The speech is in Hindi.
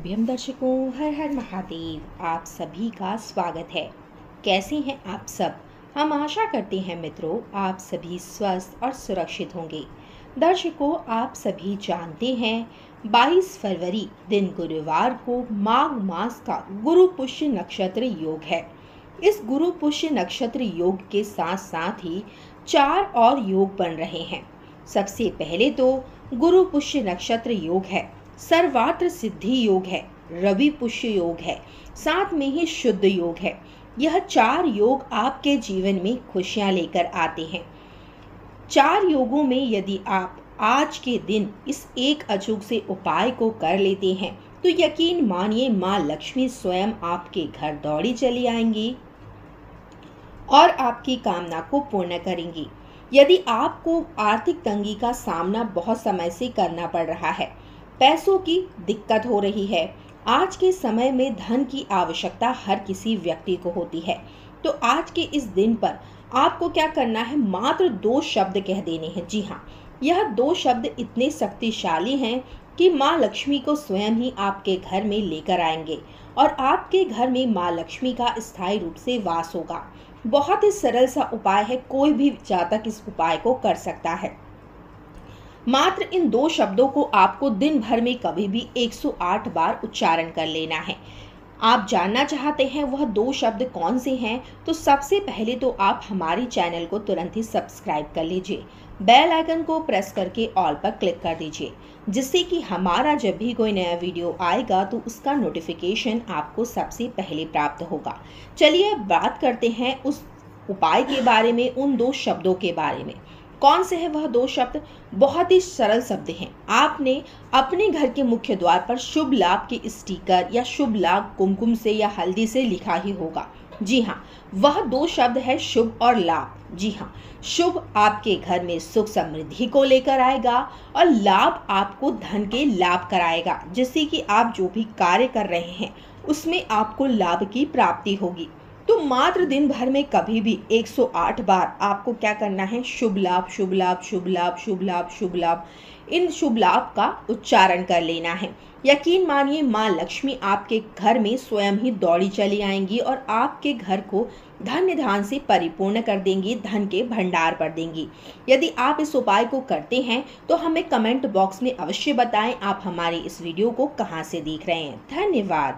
अभियम दर्शकों, हर हर महादेव, आप सभी का स्वागत है। कैसे हैं आप सब? हम आशा करते हैं मित्रों, आप सभी स्वस्थ और सुरक्षित होंगे। दर्शकों, आप सभी जानते हैं 22 फरवरी दिन गुरुवार को माघ मास का गुरु पुष्य नक्षत्र योग है। इस गुरु पुष्य नक्षत्र योग के साथ साथ ही चार और योग बन रहे हैं। सबसे पहले तो गुरु पुष्य नक्षत्र योग है। सर्वात्र सिद्धि योग है, रवि पुष्य योग है, साथ में ही शुद्ध योग है। यह चार योग आपके जीवन में खुशियाँ लेकर आते हैं। चार योगों में यदि आप आज के दिन इस एक अचूक से उपाय को कर लेते हैं तो यकीन मानिए माँ लक्ष्मी स्वयं आपके घर दौड़ी चली आएँगी और आपकी कामना को पूर्ण करेंगी। यदि आपको आर्थिक तंगी का सामना बहुत समय से करना पड़ रहा है पैसों की दिक्कत हो रही है। आज के समय में धन की आवश्यकता हर किसी व्यक्ति को होती है। तो आज के इस दिन पर आपको क्या करना है? मात्र दो शब्द कह देने हैं। जी हाँ यह दो शब्द इतने शक्तिशाली हैं कि माँ लक्ष्मी को स्वयं ही आपके घर में लेकर आएँगे और आपके घर में माँ लक्ष्मी का स्थायी रूप से वास होगा। बहुत ही सरल सा उपाय है। कोई भी जातक इस उपाय को कर सकता है। मात्र इन दो शब्दों को आपको दिन भर में कभी भी 108 बार उच्चारण कर लेना है। आप जानना चाहते हैं वह दो शब्द कौन से हैं तो सबसे पहले तो आप हमारे चैनल को तुरंत ही सब्सक्राइब कर लीजिए। बेल आइकन को प्रेस करके ऑल पर क्लिक कर दीजिए, जिससे कि हमारा जब भी कोई नया वीडियो आएगा तो उसका नोटिफिकेशन आपको सबसे पहले प्राप्त होगा। चलिए बात करते हैं उस उपाय के बारे में, उन दो शब्दों के बारे में। कौन से है? वह दो शब्द बहुत ही सरल शब्द हैं। आपने अपने घर के मुख्य द्वार पर शुभ लाभ के स्टिकर या शुभ लाभ कुमकुम से या हल्दी से लिखा ही होगा। जी हाँ वह दो शब्द है, शुभ और लाभ। जी हाँ शुभ आपके घर में सुख समृद्धि को लेकर आएगा और लाभ आपको धन के लाभ कराएगा, जिससे कि आप जो भी कार्य कर रहे हैं, उसमें आपको लाभ की प्राप्ति होगी। तो मात्र दिन भर में कभी भी 108 बार आपको क्या करना है? शुभ लाभ शुभ लाभ शुभ लाभ शुभ लाभ शुभ लाभ, इन शुभ लाभ का उच्चारण कर लेना है। यकीन मानिए, माँ लक्ष्मी आपके घर में स्वयं ही दौड़ी चली आएँगी और आपके घर को धन्य धान से परिपूर्ण कर देंगी, धन के भंडार पर देंगी। यदि आप इस उपाय को करते हैं तो हमें कमेंट बॉक्स में अवश्य बताएँ, आप हमारी इस वीडियो को कहाँ से देख रहे हैं? धन्यवाद।